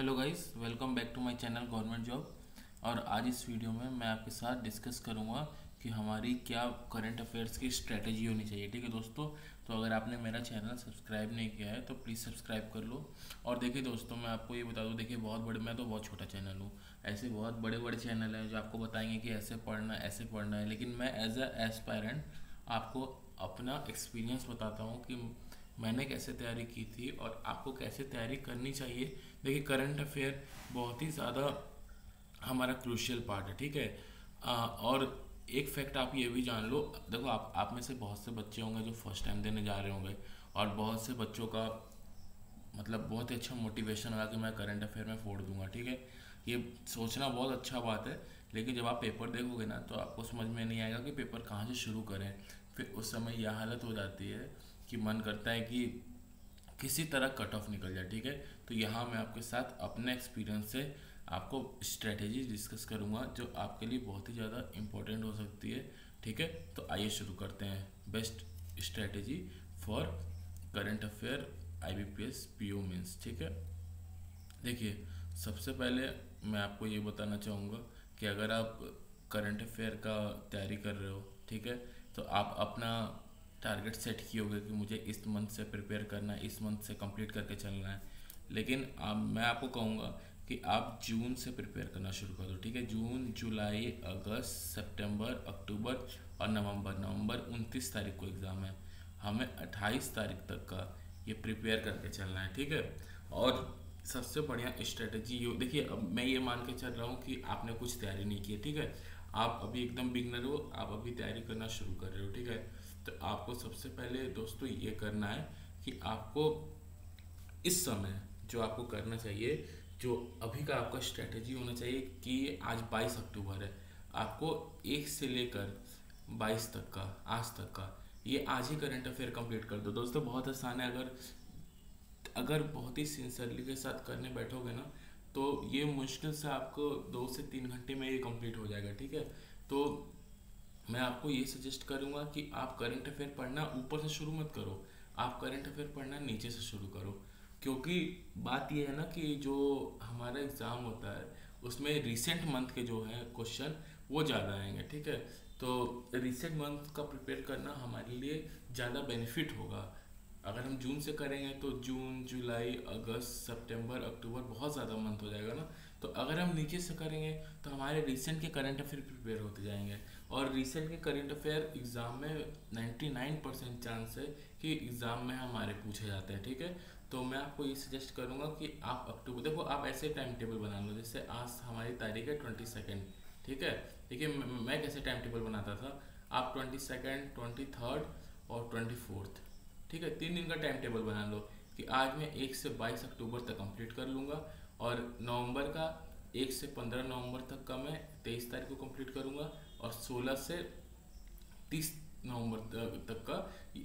Hello guys, welcome back to my channel government job. और आज इस वीडियो में मैं आपके साथ डिस्कस करूँगा कि हमारी क्या करंट अफेयर्स की स्ट्रेटजी होनी चाहिए, ठीक है दोस्तों? तो अगर आपने मेरा चैनल सब्सक्राइब नहीं किया है तो प्लीज़ सब्सक्राइब कर लो। और देखिए दोस्तों, मैं आपको ये बता दूँ, देखिए बहुत बड़े, मैं तो बहुत छोटा चैनल हूँ। ऐसे बहुत बड़े बड़े चैनल हैं जो आपको बताएँगे कि ऐसे पढ़ना ऐसे पढ़ना है। लेकिन मैं एज अ एस्पायरेंट आपको अपना एक्सपीरियंस बताता हूँ कि मैंने कैसे तैयारी की थी और आपको कैसे तैयारी करनी चाहिए? देखिए करंट अफेयर बहुत ही ज़्यादा हमारा क्रूशियल पार्ट है ठीक है? आ, और एक फैक्ट आप ये भी जान लो देखो आप आप में से बहुत से बच्चे होंगे जो फ़र्स्ट टाइम देने जा रहे होंगे और बहुत से बच्चों का मतलब बहुत ही अच्छा मोटिवेशन होगा कि मैं करंट अफेयर में फोड़ दूँगा ठीक है? ये सोचना बहुत अच्छा बात है लेकिन जब आप पेपर देखोगे ना तो आपको समझ में नहीं आएगा कि पेपर कहाँ से शुरू करें। फिर उस समय यह हालत हो जाती है कि मन करता है कि किसी तरह कट ऑफ़ निकल जाए, ठीक है? तो यहाँ मैं आपके साथ अपने एक्सपीरियंस से आपको स्ट्रेटेजी डिस्कस करूँगा, जो आपके लिए बहुत ही ज़्यादा इम्पोर्टेंट हो सकती है, ठीक है? तो आइए शुरू करते हैं। Best strategy for current affair I B P S P O means ठीक है? देखिए, सबसे पहले मैं आपको ये बताना चाहूँगा कि अगर आप करंट अफेयर का तैयारी कर रहे हो, ठीक है? तो आप अपना टारगेट सेट किए होगे कि मुझे इस मंथ से प्रिपेयर करना है, इस मंथ से कंप्लीट करके चलना है। लेकिन आप मैं आपको कहूँगा कि आप जून से प्रिपेयर करना शुरू कर दो, ठीक है? जून, जुलाई, अगस्त, सितंबर, अक्टूबर और नवंबर। नवंबर उनतीस तारीख को एग्ज़ाम है। हमें अट्ठाईस तारीख तक का ये प्रिपेयर करके चलना है, ठीक है? और सबसे बढ़िया स्ट्रेटजी ये, देखिए, अब मैं ये मान के चल रहा हूँ कि आपने कुछ तैयारी नहीं की है, ठीक है? आप अभी एकदम बिगनर हो, आप अभी तैयारी करना शुरू कर रहे हो, ठीक है? तो आपको सबसे पहले दोस्तों ये करना है कि आपको इस समय जो आपको करना चाहिए, जो अभी का आपका स्ट्रेटजी होना चाहिए कि आज 22 अक्टूबर है, आपको एक से लेकर 22 तक का, आज तक का, ये आज ही करंट अफेयर कंप्लीट कर दो। दोस्तों, बहुत आसान है। अगर अगर बहुत ही सिंसियरली के साथ करने बैठोगे ना तो ये मुश्किल से आपको दो से तीन घंटे में ये कंप्लीट हो जाएगा, ठीक है? तो मैं आपको ये सजेस्ट करूँगा कि आप करंट अफेयर पढ़ना ऊपर से शुरू मत करो, आप करंट अफेयर पढ़ना नीचे से शुरू करो। क्योंकि बात यह है ना कि जो हमारा एग्ज़ाम होता है, उसमें रिसेंट मंथ के जो है क्वेश्चन वो ज़्यादा आएँगे, ठीक है? तो रिसेंट मंथ का प्रिपेयर करना हमारे लिए ज़्यादा बेनिफिट होगा। अगर हम जून से करेंगे तो जून, जुलाई, अगस्त, सितंबर, अक्टूबर बहुत ज़्यादा मंथ हो जाएगा ना। तो अगर हम नीचे से करेंगे तो हमारे रिसेंट के करंट अफेयर प्रिपेयर होते जाएँगे। और रिसेंट के करंट अफेयर एग्ज़ाम में 99 परसेंट चांस है कि एग्ज़ाम में हमारे पूछे जाते हैं, ठीक है? तो मैं आपको ये सजेस्ट करूँगा कि आप अक्टूबर, देखो आप ऐसे टाइम टेबल बना लो, जैसे आज हमारी तारीख है ट्वेंटी सेकेंड ठीक है? मैं कैसे टाइम टेबल बनाता था? आप ट्वेंटी सेकेंड ट्वेंटी थर्ड और ट्वेंटी फोर्थ ठीक है? तीन दिन का टाइम टेबल बना लो। कि आज मैं एक से बाईस अक्टूबर तक कंप्लीट कर लूँगा और नवंबर का एक से पंद्रह नवंबर तक का मैं तेईस तारीख को कंप्लीट करूँगा और सोलह से तीस नवंबर तक का,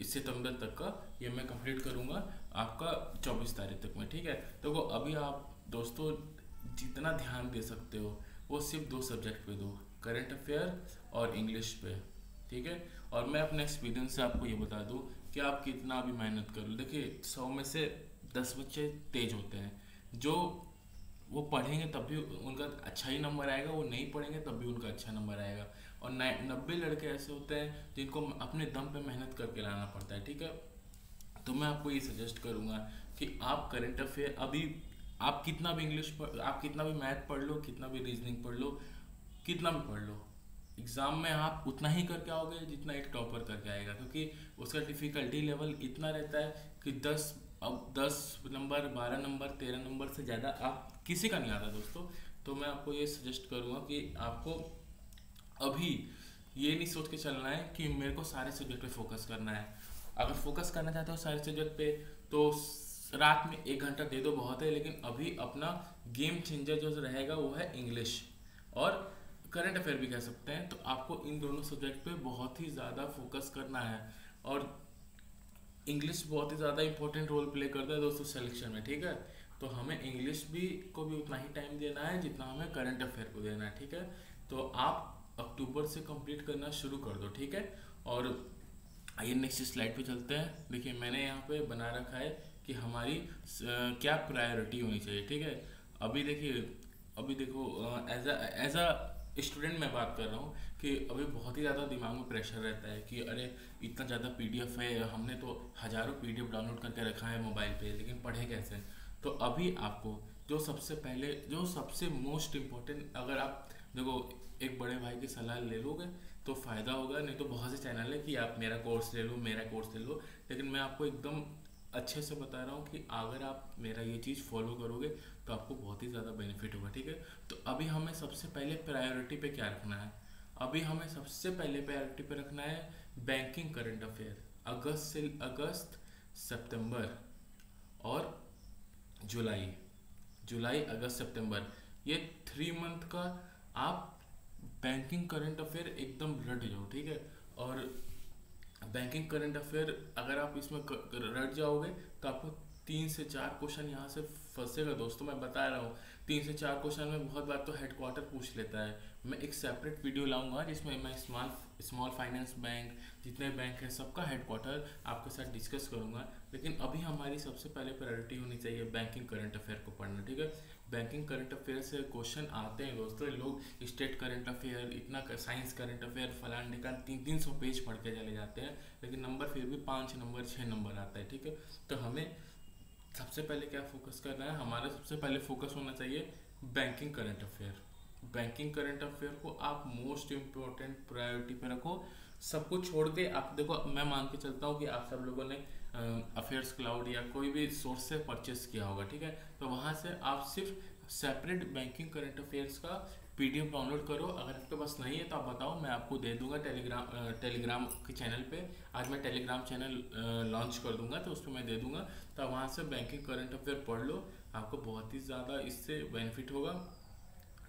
सितंबर तक का ये मैं कंप्लीट करूँगा आपका चौबीस तारीख तक में, ठीक है? तो वो अभी आप दोस्तों जितना ध्यान दे सकते हो, वो सिर्फ़ दो सब्जेक्ट पे दो करंट अफेयर और इंग्लिश पे। ठीक है? और मैं अपने एक्सपीरियंस से आपको ये बता दूँ कि आप कितना भी मेहनत कर। देखिए, सौ में से दस बच्चे तेज होते हैं। जो वो पढ़ेंगे तब भी उनका अच्छा ही नंबर आएगा, वो नहीं पढ़ेंगे तब भी उनका अच्छा नंबर आएगा। और नब्बे लड़के ऐसे होते हैं जिनको अपने दम पे मेहनत करके लाना पड़ता है, ठीक है? तो मैं आपको ये सजेस्ट करूँगा कि आप करेंट अफेयर अभी आप कितना भी इंग्लिश आप कितना भी मैथ पढ़ लो, कितना भी रीजनिंग पढ़ लो, कितना भी पढ़ लो एग्ज़ाम में आप उतना ही करके आओगे जितना एक टॉपर करके आएगा, क्योंकि उसका डिफ़िकल्टी लेवल इतना रहता है कि दस, अब दस नंबर, बारह नंबर, तेरह नंबर से ज़्यादा आप किसी का नहीं आता दोस्तों। तो मैं आपको ये सजेस्ट करूँगा कि आपको अभी ये नहीं सोच के चलना है कि मेरे को सारे सब्जेक्ट पे फोकस करना है। अगर फोकस करना चाहते हो सारे सब्जेक्ट पे तो रात में एक घंटा दे दो, बहुत है, लेकिन अभी अपना गेम चेंजर जो रहेगा वो है इंग्लिश और करंट अफेयर भी कह सकते हैं तो आपको इन दोनों सब्जेक्ट पे बहुत ही ज़्यादा फोकस करना है। और इंग्लिश बहुत ही ज़्यादा इंपॉर्टेंट रोल प्ले करता है दोस्तों सिलेक्शन में, ठीक है? तो हमें इंग्लिश भी को भी उतना ही टाइम देना है जितना हमें करंट अफेयर को देना है, ठीक है? तो आप अक्टूबर से कंप्लीट करना शुरू कर दो, ठीक है? और आइए नेक्स्ट स्लाइड पे चलते हैं। देखिए, मैंने यहाँ पे बना रखा है कि हमारी क्या प्रायोरिटी होनी चाहिए, ठीक है? अभी देखिए, अभी देखो एज एज अ स्टूडेंट मैं बात कर रहा हूँ कि अभी बहुत ही ज़्यादा दिमाग में प्रेशर रहता है कि अरे, इतना ज़्यादा पीडीएफ है, हमने तो हज़ारों पीडीएफ डाउनलोड करके रखा है मोबाइल पे, लेकिन पढ़े कैसे? तो अभी आपको जो सबसे पहले, जो सबसे मोस्ट इम्पोर्टेंट अगर आप देखो, एक बड़े भाई की सलाह ले लोगे तो फ़ायदा होगा, नहीं तो बहुत से चैनल है कि आप मेरा कोर्स ले लो, मेरा कोर्स ले लो, लेकिन मैं आपको एकदम अच्छे से बता रहा हूँ कि अगर आप मेरा ये चीज़ फॉलो करोगे तो आपको बहुत ही ज़्यादा बेनिफिट होगा, ठीक है? तो अभी हमें सबसे पहले प्रायोरिटी पे क्या रखना है? अभी हमें सबसे पहले प्रायोरिटी पे रखना है बैंकिंग करंट अफेयर अगस्त से, अगस्त, सितंबर और जुलाई। जुलाई, अगस्त, सितंबर। ये थ्री मंथ का आप बैंकिंग करंट अफेयर एकदम रट जाओ, ठीक है? और बैंकिंग करंट अफेयर अगर आप इसमें रट जाओगे तो आपको तीन से चार क्वेश्चन यहाँ से फंसेगा। दोस्तों, मैं बता रहा हूँ, तीन से चार क्वेश्चन में बहुत बार तो हेडक्वार्टर पूछ लेता है। मैं एक सेपरेट वीडियो लाऊँगा, जिसमें मैं स्मॉल स्मॉल फाइनेंस बैंक जितने बैंक हैं, सबका हेडक्वार्टर आपके साथ डिस्कस करूँगा। लेकिन अभी हमारी सबसे पहले प्रायोरिटी होनी चाहिए बैंकिंग करंट अफेयर को पढ़ना, ठीक है? बैंकिंग करंट अफेयर से क्वेश्चन आते हैं दोस्तों, लोग स्टेट करंट अफेयर इतना साइंस करंट अफेयर फलान निकाल तीन तीन सौ पेज पढ़ के चले जाते हैं, लेकिन नंबर फिर भी पाँच नंबर छः नंबर आता है, ठीक है? तो हमें सबसे पहले क्या फोकस करना है? हमारा सबसे पहले फोकस होना चाहिए banking current affair banking current affair को आप मोस्ट इम्पोर्टेंट प्रायोरिटी पर रखो। सब कुछ छोड़ के आप, देखो, मैं मान के चलता हूँ कि आप सब लोगों ने अफेयर्स क्लाउड या कोई भी सोर्स से परचेस किया होगा, ठीक है? तो वहाँ से आप सिर्फ़ सेपरेट बैंकिंग करंट अफेयर्स का पीडीएफ डाउनलोड करो। अगर आपके पास नहीं है तो आप बताओ, मैं आपको दे दूँगा टेलीग्राम टेलीग्राम के चैनल पे। आज मैं टेलीग्राम चैनल लॉन्च कर दूँगा तो उस पर मैं दे दूँगा। तो आप वहाँ से बैंकिंग करंट अफेयर पढ़ लो। आपको बहुत ही ज़्यादा इससे बेनिफिट होगा,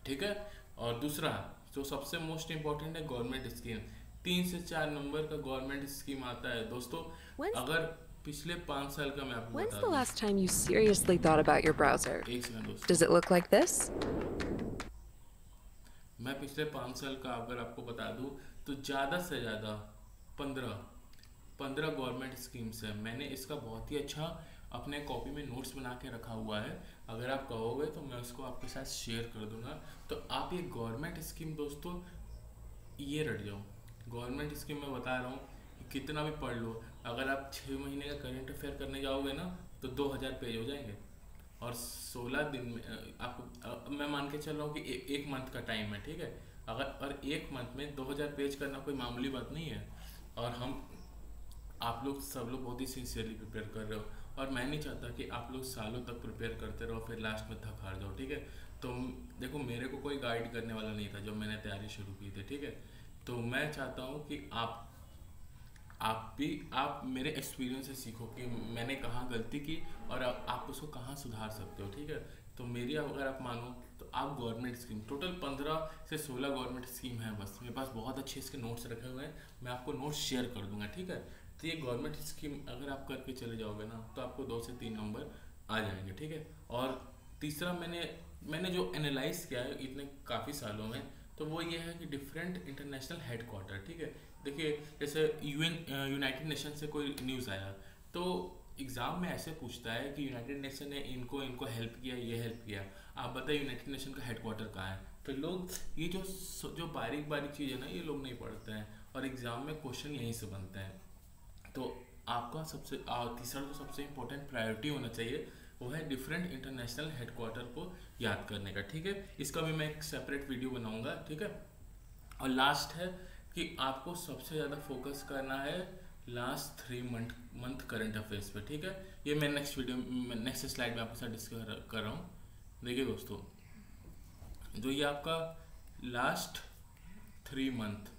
ठीक है? और दूसरा, जो सबसे मोस्ट इम्पोर्टेंट है गवर्नमेंट स्कीम तीन से चार नंबर का गवर्नमेंट स्कीम आता है। दोस्तों When's... अगर पिछले पाँच साल का मैं आपको When's the last time you seriously thought about your browser? Does it look like this? मैं पिछले पाँच साल का अगर आपको बता दूँ तो ज़्यादा से ज़्यादा पंद्रह पंद्रह गवर्नमेंट स्कीम्स है। मैंने इसका बहुत ही अच्छा अपने कॉपी में नोट्स बना के रखा हुआ है। अगर आप कहोगे तो मैं उसको आपके साथ शेयर कर दूँगा। तो आप ये गवर्नमेंट स्कीम दोस्तों ये रट जाओ। गवर्नमेंट स्कीम में बता रहा हूँ कि कितना भी पढ़ लो अगर आप छः महीने का करेंट अफेयर करने जाओगे ना तो दो हज़ार पेज हो जाएँगे। और सोलह दिन में आपको मैं मान के चल रहा हूँ कि ए, एक मंथ का टाइम है ठीक है? अगर और एक मंथ में दो हज़ार पेज करना कोई मामूली बात नहीं है। और हम आप लोग सब लोग बहुत ही सिंसियरली प्रिपेयर कर रहे हो। और मैं नहीं चाहता कि आप लोग सालों तक प्रिपेयर करते रहो फिर लास्ट में थक हार जाओ ठीक है? तो देखो मेरे को कोई गाइड करने वाला नहीं था जब मैंने तैयारी शुरू की थी ठीक है? तो मैं चाहता हूँ कि आप आप भी, आप मेरे एक्सपीरियंस से सीखो कि मैंने कहाँ गलती की और आप उसको कहाँ सुधार सकते हो, ठीक है? तो मेरी अगर आप मानो तो आप गवर्नमेंट स्कीम टोटल पंद्रह से सोलह गवर्नमेंट स्कीम है बस। मेरे पास बहुत अच्छे इसके नोट्स रखे हुए हैं, मैं आपको नोट्स शेयर कर दूँगा, ठीक है? तो ये गवर्नमेंट स्कीम अगर आप करके चले जाओगे ना तो आपको दो से तीन नंबर आ जाएँगे, ठीक है? और तीसरा मैंने मैंने जो एनालाइज किया है, इतने काफ़ी सालों में तो वो ये है कि डिफरेंट इंटरनेशनल हेडक्वार्टर ठीक है? देखिए, जैसे यूएन यूनाइटेड नेशन से कोई न्यूज़ आया तो एग्ज़ाम में ऐसे पूछता है कि यूनाइटेड नेशन ने इनको इनको हेल्प किया, ये हेल्प किया। आप बताइए यूनाइटेड नेशन का हेडक्वार्टर कहाँ है? तो लोग, ये जो जो बारीक बारीक चीज़ है ना, ये लोग नहीं पढ़ते हैं और एग्ज़ाम में क्वेश्चन यहीं से बनते हैं। तो आपका सबसे तीसरा जो सबसे इम्पोर्टेंट प्रायोरिटी होना चाहिए वो है डिफरेंट इंटरनेशनल हेडक्वार्टर को याद करने का, ठीक है? इसका भी मैं एक सेपरेट वीडियो बनाऊँगा, ठीक है? और लास्ट है कि आपको सबसे ज़्यादा फोकस करना है last three month month current affairs पे, ठीक है? ये मैं नेक्स्ट वीडियो नेक्स्ट स्लाइड में आपके साथ डिस्कस कर रहा हूँ। देखिए दोस्तों, जो ये आपका last three month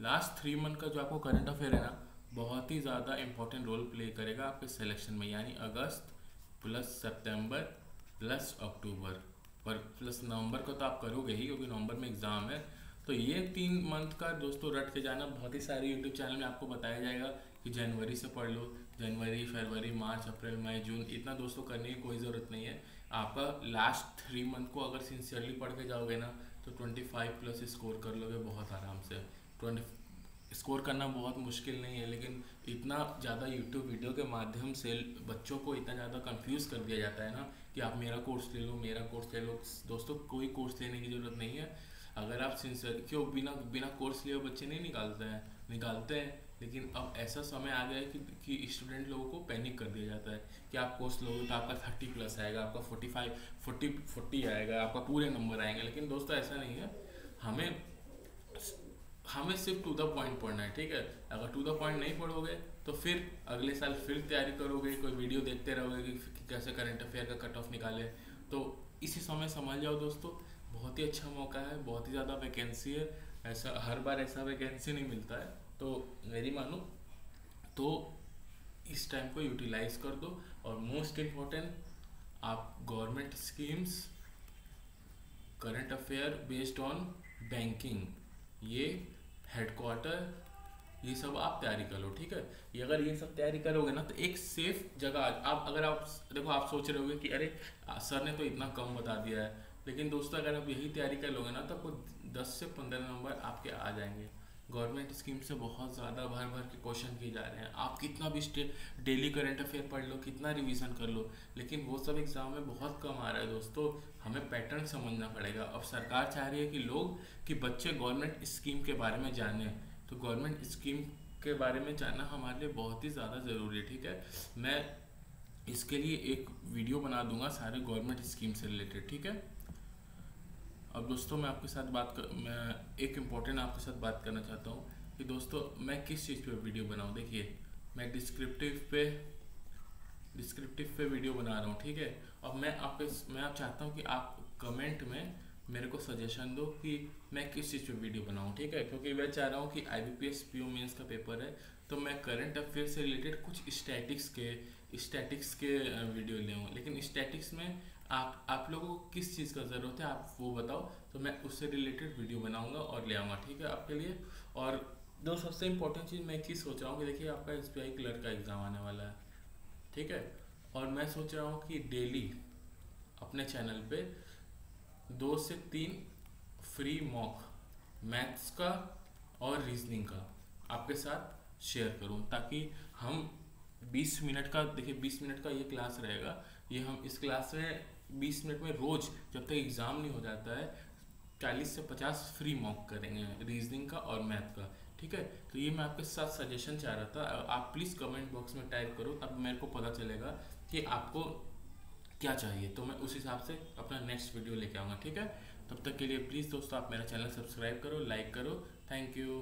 last three month का जो आपको करंट अफेयर है ना, बहुत ही ज़्यादा इंपॉर्टेंट रोल प्ले करेगा आपके सिलेक्शन में, यानी अगस्त प्लस सितंबर प्लस अक्टूबर पर प्लस नवंबर को तो आप करोगे ही, क्योंकि नवंबर में एग्ज़ाम है। तो ये तीन मंथ का दोस्तों रट के जाना, बहुत ही सारे यूट्यूब चैनल में आपको बताया जाएगा कि जनवरी से पढ़ लो, जनवरी, फरवरी, मार्च, अप्रैल, मई, जून, इतना दोस्तों करने की कोई ज़रूरत नहीं है। आपका लास्ट थ्री मंथ को अगर सिंसियरली पढ़ के जाओगे ना तो ट्वेंटी फाइव प्लस स्कोर कर लोगे बहुत आराम से। ट्वेंटी स्कोर करना बहुत मुश्किल नहीं है, लेकिन इतना ज़्यादा यूट्यूब वीडियो के माध्यम से बच्चों को इतना ज़्यादा कंफ्यूज कर दिया जाता है ना कि आप मेरा कोर्स ले लो, मेरा कोर्स ले लो। दोस्तों, कोई कोर्स लेने की ज़रूरत नहीं है। अगर आप सिंसियर क्यों? बिना बिना कोर्स लिए बच्चे नहीं निकालते हैं। निकालते हैं, लेकिन अब ऐसा समय आ गया है कि कि स्टूडेंट लोगों को पैनिक कर दिया जाता है कि आप कोर्स लोगे तो आपका थर्टी प्लस आएगा, आपका फोर्टी फाइव फोर्टी फोर्टी आएगा, आपका पूरे नंबर आएँगे। लेकिन दोस्तों, ऐसा नहीं है। हमें हमें सिर्फ़ टू द पॉइंट पढ़ना है, ठीक है? अगर टू द पॉइंट नहीं पढ़ोगे तो फिर अगले साल फिर तैयारी करोगे, कोई वीडियो देखते रहोगे कि कैसे करंट अफेयर का कट ऑफ़ निकाले। तो इसी समय समझ जाओ दोस्तों। बहुत ही अच्छा मौका है, बहुत ही ज़्यादा वैकेंसी है। ऐसा, हर बार ऐसा वैकेंसी नहीं मिलता है। तो मेरी मानो तो इस टाइम को यूटिलाइज कर दो। और मोस्ट इम्पोर्टेंट आप government schemes current affair based on banking ये हेडक्वार्टर ये सब आप तैयारी कर लो, ठीक है? ये अगर ये सब तैयारी करोगे ना तो एक सेफ़ जगह आप, अगर आप देखो आप सोच रहे होगे कि अरे सर ने तो इतना कम बता दिया है, लेकिन दोस्तों अगर आप यही तैयारी कर लोगे ना तो आपको दस से पंद्रह नंबर आपके आ जाएँगे। गवर्नमेंट स्कीम से बहुत ज़्यादा भर भर के क्वेश्चन किए जा रहे हैं। आप कितना भी डेली करंट अफेयर पढ़ लो, कितना रिवीजन कर लो, लेकिन वो सब एग्ज़ाम में बहुत कम आ रहा है दोस्तों। हमें पैटर्न समझना पड़ेगा। अब सरकार चाह रही है कि लोग, कि बच्चे गवर्नमेंट स्कीम के बारे में जाने। तो गवर्नमेंट स्कीम के बारे में जानना हमारे लिए बहुत ही ज़्यादा ज़रूरी है, ठीक है? मैं इसके लिए एक वीडियो बना दूँगा सारे गवर्नमेंट स्कीम से रिलेटेड, ठीक है? अब दोस्तों, मैं आपके साथ बात कर, मैं एक इंपॉर्टेंट आपके साथ बात करना चाहता हूँ कि दोस्तों, मैं किस चीज़ पे वीडियो बनाऊँ? देखिए, मैं डिस्क्रिप्टिव पे डिस्क्रिप्टिव पे वीडियो बना रहा हूँ, ठीक है? और मैं आपके मैं आप चाहता हूँ कि आप कमेंट में मेरे को सजेशन दो कि मैं किस चीज़ पे वीडियो बनाऊँ, ठीक है? क्योंकि मैं चाह रहा हूँ कि आई बी पी एस का पेपर है तो मैं करंट अफेयर से रिलेटेड कुछ स्टैटिक्स के स्टैटिक्स के वीडियो ले लेकिन स्टैटिक्स में आप आप लोगों को किस चीज़ का ज़रूरत है, आप वो बताओ तो मैं उससे रिलेटेड वीडियो बनाऊँगा और ले आऊँगा, ठीक है, आपके लिए। और दो सबसे इम्पोर्टेंट चीज़, मैं एक चीज़ सोच रहा हूँ कि देखिए, आपका एस बी आई क्लर्क का एग्ज़ाम आने वाला है, ठीक है? और मैं सोच रहा हूँ कि डेली अपने चैनल पे दो से तीन फ्री मॉक मैथ्स का और रीजनिंग का आपके साथ शेयर करूँ, ताकि हम 20 मिनट का, देखिए 20 मिनट का ये क्लास रहेगा। ये हम इस क्लास में बीस मिनट में रोज जब तक एग्ज़ाम नहीं हो जाता है, चालीस से पचास फ्री मॉक करेंगे रीजनिंग का और मैथ का, ठीक है? तो ये मैं आपके साथ सजेशन चाह रहा था। आप प्लीज़ कमेंट बॉक्स में टाइप करो, तब मेरे को पता चलेगा कि आपको क्या चाहिए। तो मैं उस हिसाब से अपना नेक्स्ट वीडियो लेके आऊँगा, ठीक है? तब तक के लिए प्लीज़ दोस्तों, आप मेरा चैनल सब्सक्राइब करो लाइक करो। Thank you